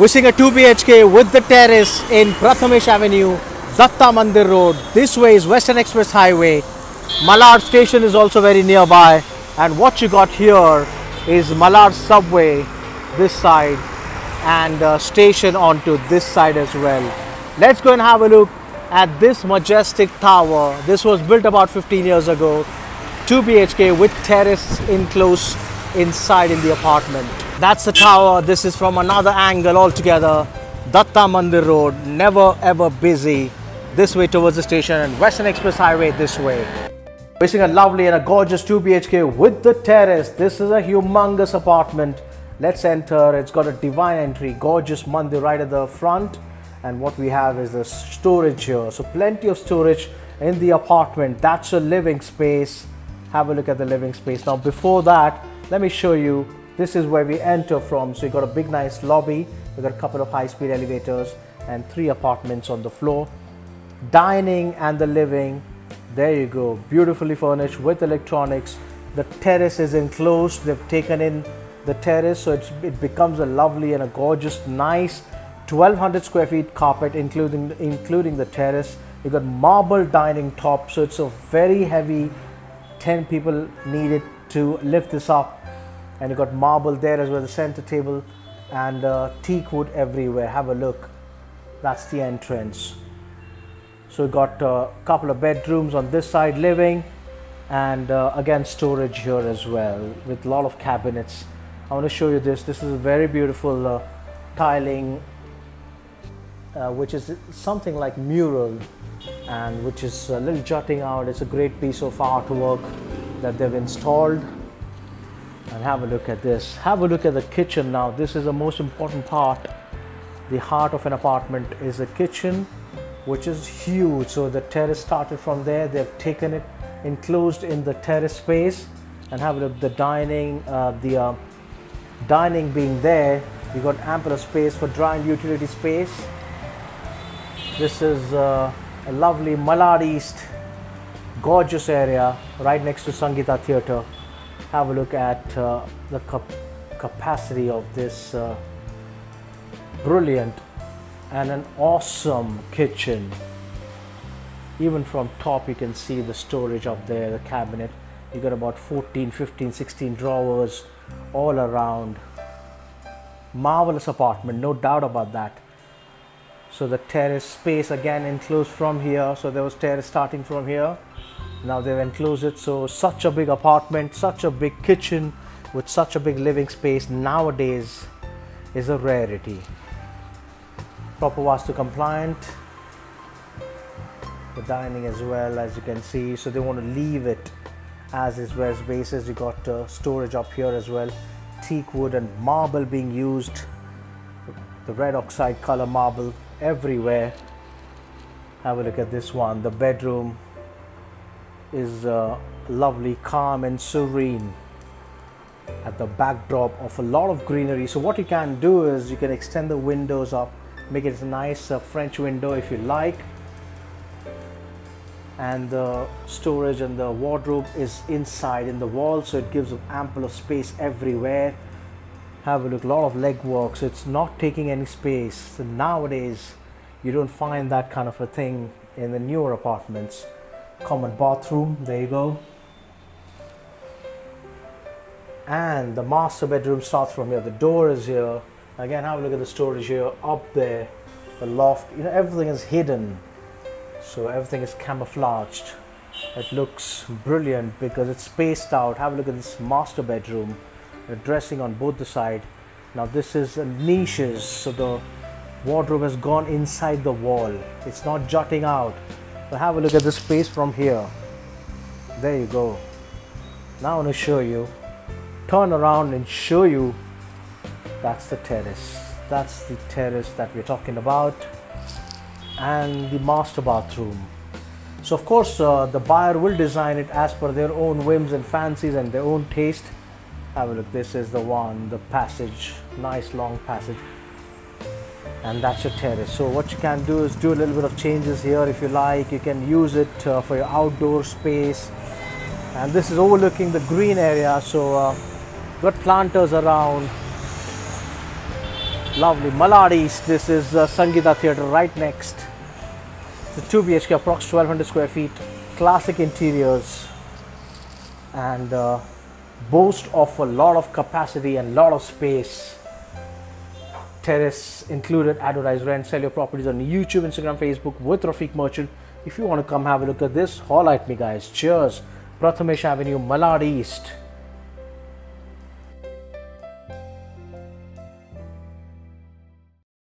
We're a 2 BHK with the terrace in Prathamesh Avenue, Datta Mandir Road. This way is Western Express Highway. Malad station is also very nearby. And what you got here is Malad subway this side and uh, station onto this side as well. Let's go and have a look at this majestic tower. This was built about 15 years ago. 2 BHK with terrace enclosed inside in the apartment. That's the tower. This is from another angle altogether. Datta Mandir Road, never ever busy. This way towards the station and Western Express Highway this way. Seeing a lovely and a gorgeous 2 BHK with the terrace. This is a humongous apartment. Let's enter. It's got a divine entry, gorgeous mandir right at the front. And what we have is the storage here. So plenty of storage in the apartment. That's a living space. Have a look at the living space. Now before that, let me show you this is where we enter from. So you got a big nice lobby. You got a couple of high-speed elevators and three apartments on the floor. Dining and the living. There you go. Beautifully furnished with electronics. The terrace is enclosed. They've taken in the terrace so it's it becomes a lovely and a gorgeous, nice 1200 square feet carpet including including the terrace. You got marble dining top so it's a very heavy 10 people needed to lift this up and you got marble there as well the center table and uh, teak wood everywhere. Have a look. That's the entrance. So we got a couple of bedrooms on this side living and uh, again storage here as well with a lot of cabinets. I want to show you this. This is a very beautiful uh, tiling uh, which is something like mural and which is a little jutting out. It's a great piece of artwork that they've installed and have a look at this. Have a look at the kitchen now. This is the most important part. The heart of an apartment is the kitchen which is huge. So the terrace started from there. They've taken it enclosed in the terrace space. And have a look the dining uh, the uh, dining being there you got ample space for drying utility space. This is uh, a lovely Malad East gorgeous area right next to Sangita Theatre have a look at uh, the cap capacity of this uh, brilliant and an awesome kitchen. Even from top you can see the storage up there the cabinet. You got about 14 15 16 drawers all around. Marvelous apartment no doubt about that. So the terrace space again enclosed from here. So there was terrace starting from here now they've enclosed it so such a big apartment such a big kitchen with such a big living space nowadays is a rarity. Proper vastu compliant the dining as well as you can see. So they want to leave it as is where bases you got uh, storage up here as well. Teak wood and marble being used. The red oxide color marble everywhere. Have a look at this one the bedroom is uh, lovely, calm and serene at the backdrop of a lot of greenery. So what you can do is you can extend the windows up, make it a nice uh, French window if you like. And the storage and the wardrobe is inside in the wall, so it gives ample of space everywhere. Have a look, a lot of legwork, so it's not taking any space. So nowadays, you don't find that kind of a thing in the newer apartments common bathroom there you go. And the master bedroom starts from here. The door is here. Again have a look at the storage here up there. The loft you know everything is hidden. So everything is camouflaged. It looks brilliant because it's spaced out. Have a look at this master bedroom. The dressing on both the side. Now this is niches. So the wardrobe has gone inside the wall. It's not jutting out so have a look at the space from here. There you go. Now I want to show you. Turn around and show you. That's the terrace. That's the terrace that we're talking about. And the master bathroom. So of course uh, the buyer will design it as per their own whims and fancies and their own taste. Have a look. This is the one, the passage. Nice long passage and that's your terrace so what you can do is do a little bit of changes here if you like you can use it uh, for your outdoor space and this is overlooking the green area so uh, got planters around Lovely. Malad East. This is the Sangeeta Theatre right next. A 2 BHK, approx 1200 square feet. Classic interiors. And uh, boast of a lot of capacity and lot of space. Terrace included, advertise, rent, sell your properties on YouTube, Instagram, Facebook with Rafique Merchant. If you want to come have a look at this, holla at me guys. Cheers. Prathamesh Avenue, Malad East.